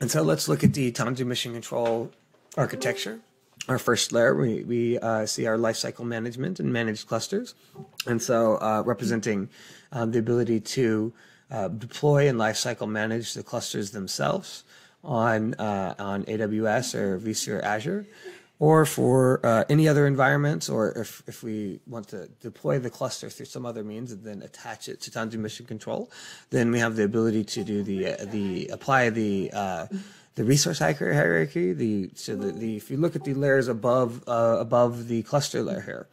And so let's look at the Tanzu Mission Control architecture. Our first layer, we, we uh, see our lifecycle management and managed clusters. And so uh, representing um, the ability to uh, deploy and lifecycle manage the clusters themselves on, uh, on AWS or vSphere Azure or for uh, any other environments, or if, if we want to deploy the cluster through some other means and then attach it to Tanzu Mission Control, then we have the ability to do the uh, the apply the uh, the resource hierarchy. The so the, the if you look at the layers above uh, above the cluster layer here,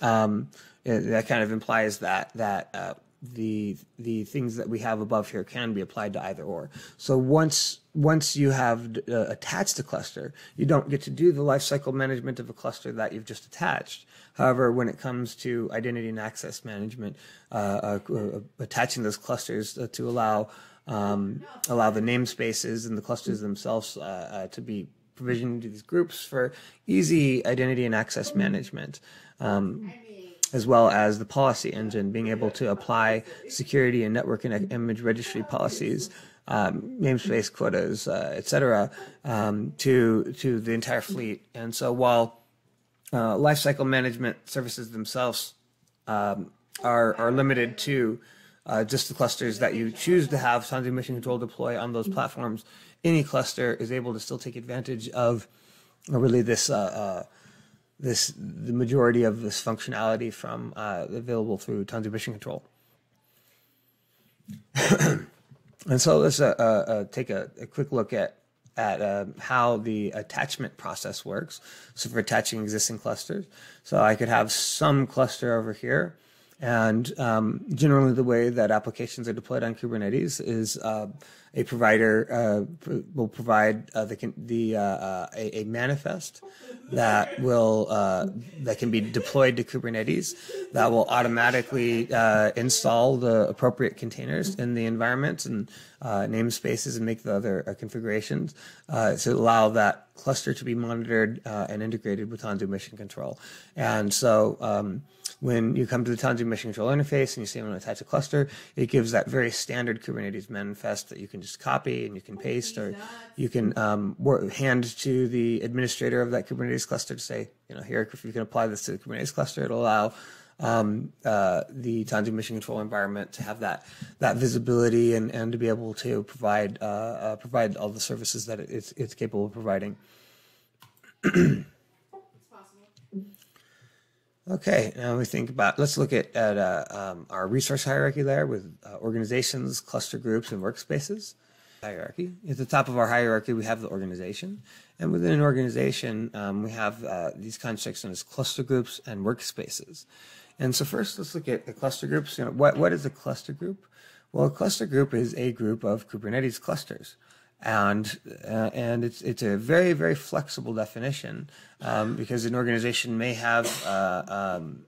um, that kind of implies that that uh, the the things that we have above here can be applied to either or. So once once you have uh, attached a cluster, you don't get to do the lifecycle management of a cluster that you've just attached. However, when it comes to identity and access management, uh, uh, uh attaching those clusters uh, to allow um, allow the namespaces and the clusters themselves uh, to be provisioned to these groups for easy identity and access management. Um, as well as the policy engine, being able to apply security and network and image registry policies, um, namespace quotas, uh, et cetera, um, to, to the entire fleet. And so while uh, lifecycle management services themselves um, are, are limited to uh, just the clusters that you choose to have Tanzu Mission Control deploy on those platforms, any cluster is able to still take advantage of really this uh, uh, this the majority of this functionality from uh, available through Tanzu Mission Control. and so let's uh, uh, uh, take a, a, quick look at at um, how the attachment process works. So for attaching existing clusters, so I could have some cluster over here. And um, generally, the way that applications are deployed on Kubernetes is uh, a provider uh, will provide uh, the, the uh, uh, a, a, manifest that will uh, that can be deployed to Kubernetes that will automatically install the appropriate containers in the environment and namespaces and make the other configurations to allow that cluster to be monitored and integrated with Tanzu Mission Control. And so. Um, when you come to the Tanzu Mission Control interface and you see I'm going to attach a cluster, it gives that very standard Kubernetes manifest that you can just copy and you can paste or you can um, hand to the administrator of that Kubernetes cluster to say, you know, here, if you can apply this to the Kubernetes cluster, it'll allow um, uh, the Tanzu Mission Control environment to have that that visibility and, and to be able to provide uh, uh, provide all the services that it's, it's capable of providing. Okay, now we think about, let's look at, at uh, um, our resource hierarchy there with uh, organizations, cluster groups, and workspaces. Hierarchy. At the top of our hierarchy, we have the organization. And within an organization, um, we have uh, these constructs known as cluster groups and workspaces. And so first, let's look at the cluster groups. You know, what, what is a cluster group? Well, a cluster group is a group of Kubernetes clusters and uh, and it's it's a very very flexible definition um, because an organization may have uh, um,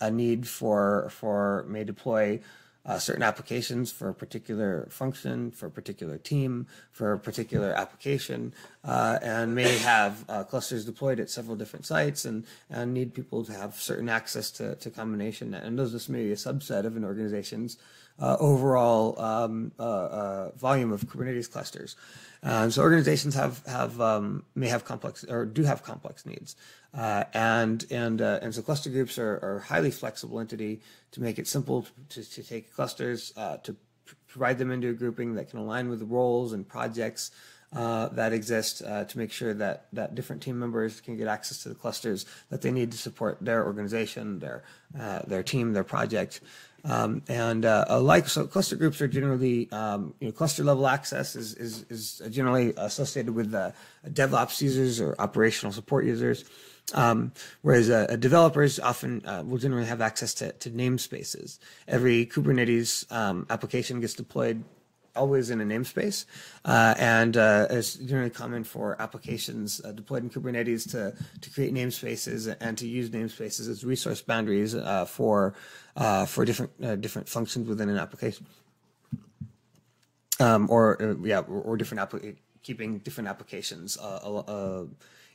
a need for for may deploy uh, certain applications for a particular function, for a particular team, for a particular application, uh, and may have uh, clusters deployed at several different sites and, and need people to have certain access to, to combination. And those just may be a subset of an organization's uh, overall um, uh, uh, volume of Kubernetes clusters. so organizations have have um, may have complex or do have complex needs, and and and so cluster groups are, are highly flexible entity to make it simple to, to take clusters to provide them into a grouping that can align with the roles and projects uh, that exist uh, to make sure that, that different team members can get access to the clusters that they need to support their organization, their, uh, their team, their project. Um, and uh, like so, cluster groups are generally um, you know cluster level access is is, is generally associated with uh, DevOps users or operational support users. Um, whereas uh, developers often uh, will generally have access to, to namespaces. Every Kubernetes um, application gets deployed always in a namespace, uh, and uh, it's generally common for applications uh, deployed in Kubernetes to to create namespaces and to use namespaces as resource boundaries uh, for uh, for different uh, different functions within an application, um, or yeah, or, different keeping different applications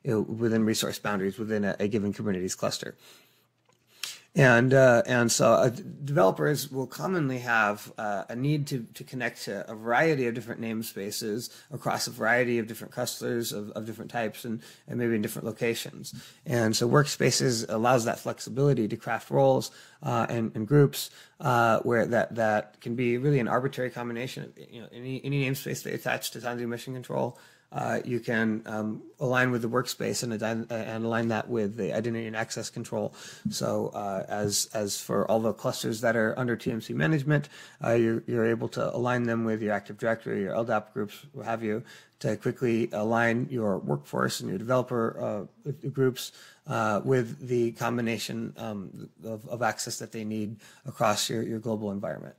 you know, within resource boundaries within a, a given Kubernetes cluster. And, uh, and so uh, developers will commonly have uh, a need to, to connect to a variety of different namespaces across a variety of different clusters of, of different types and, and maybe in different locations. And so workspaces allows that flexibility to craft roles uh, and, and, groups uh, where that, that can be really an arbitrary combination. You know, any, any namespace they attach to Tanzu Mission Control uh, you can um, align with the workspace and, and, align that with the identity and access control. So uh, as as for all the clusters that are under TMC management, uh, you're, you're able to align them with your Active Directory, your LDAP groups, what have you, to quickly align your workforce and your developer uh, groups uh, with the combination um, of, of access that they need across your, your global environment.